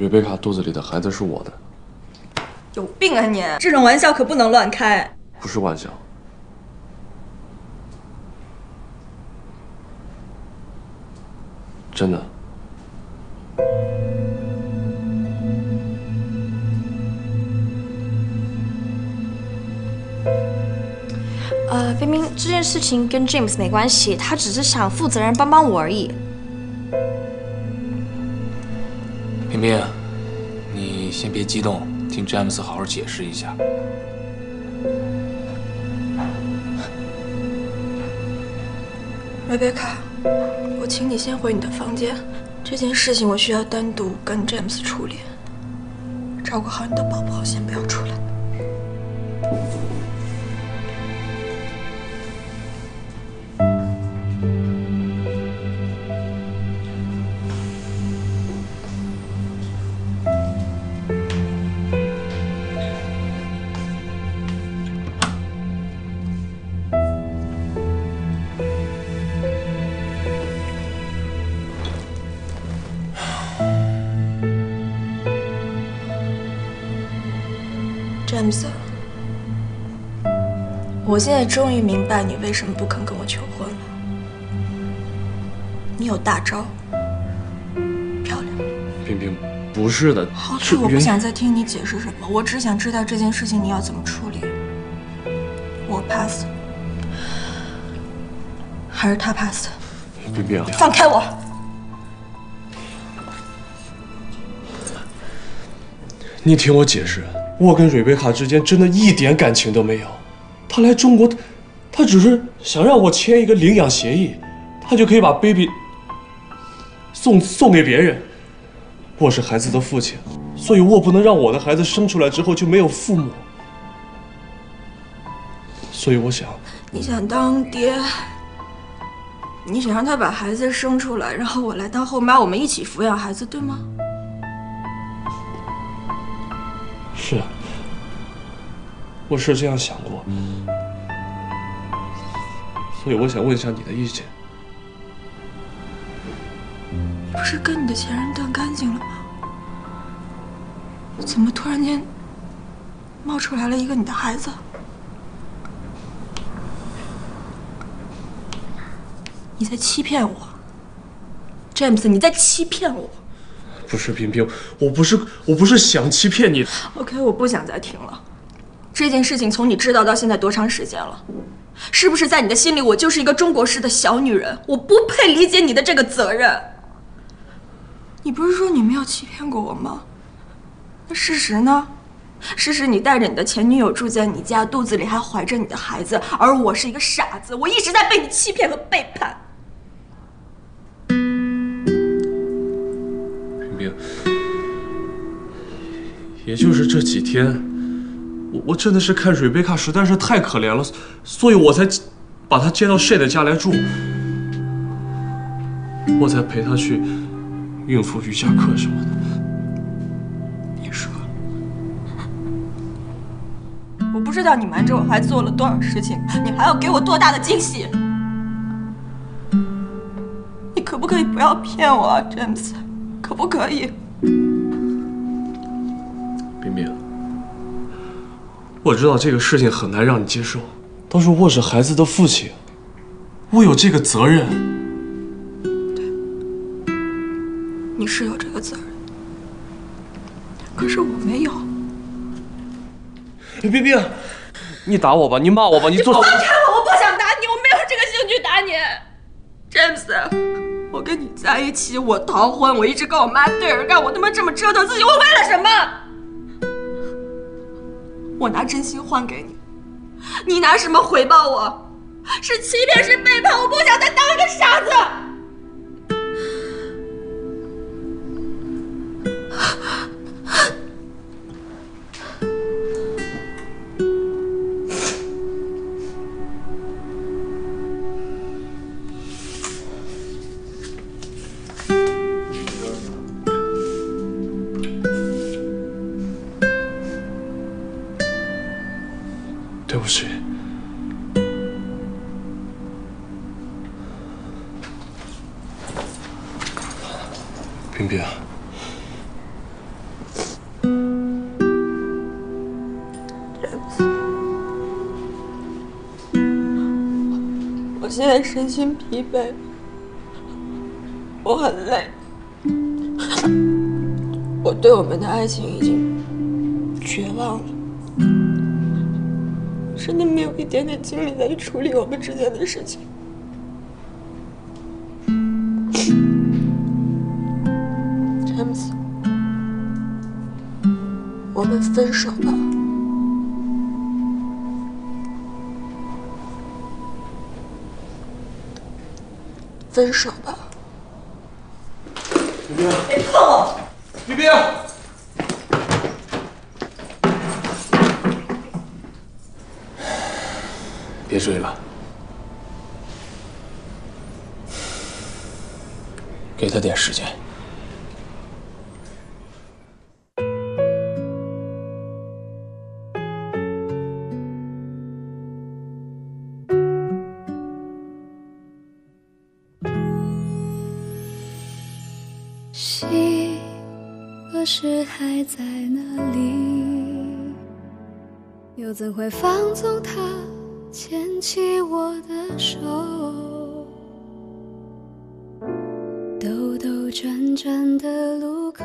瑞贝卡肚子里的孩子是我的，有病啊你！这种玩笑可不能乱开。不是玩笑。真的。呃，冰冰，这件事情跟 James 没关系，他只是想负责任帮帮我而已。冰冰，你先别激动，听詹姆斯好好解释一下。瑞贝卡，我请你先回你的房间，这件事情我需要单独跟詹姆斯处理。照顾好你的宝宝，先不要出来。詹姆斯，我现在终于明白你为什么不肯跟我求婚了。你有大招，漂亮。冰冰，不是的，好的，我不想再听你解释什么，我只想知道这件事情你要怎么处理。我 pass，还是他 pass？冰冰，放开我！你听我解释。我跟瑞贝卡之间真的一点感情都没有，他来中国，他只是想让我签一个领养协议，他就可以把 baby 送送给别人。我是孩子的父亲，所以我不能让我的孩子生出来之后就没有父母。所以我想，你想当爹，你想让他把孩子生出来，然后我来当后妈，我们一起抚养孩子，对吗？是啊，我是这样想过，所以我想问一下你的意见。你不是跟你的前任断干净了吗？怎么突然间冒出来了一个你的孩子？你在欺骗我，詹姆斯，你在欺骗我。不是冰冰，我不是，我不是想欺骗你。OK，我不想再听了。这件事情从你知道到现在多长时间了？是不是在你的心里，我就是一个中国式的小女人？我不配理解你的这个责任。你不是说你没有欺骗过我吗？那事实呢？事实你带着你的前女友住在你家，肚子里还怀着你的孩子，而我是一个傻子，我一直在被你欺骗和背叛。也就是这几天，我我真的是看瑞贝卡实在是太可怜了，所以我才把她接到 Shay 家来住，我才陪她去孕妇瑜伽课什么的。你说，我不知道你瞒着我还做了多少事情，你还要给我多大的惊喜？你可不可以不要骗我，啊，詹姆斯？可不可以？我知道这个事情很难让你接受，但是我是孩子的父亲，我有这个责任。对，你是有这个责任，可是我没有。冰冰，你打我吧，你骂我吧，你做。放开我！我不想打你，我没有这个兴趣打你，詹姆斯。我跟你在一起，我逃婚，我一直跟我妈对着干，我他妈这么折腾自己，我为了什么？我拿真心换给你，你拿什么回报我？是欺骗，是背叛，我不想再当一个傻子。冰冰我现在身心疲惫我很累。我对我们的爱情已经绝望了。真的没有一点点精力来处理我们之间的事情。我们分手吧。分手吧。冰冰，别碰我！冰冰，别追了，给他点时间。可是还在那里？又怎会放纵他牵起我的手？兜兜转转的路口，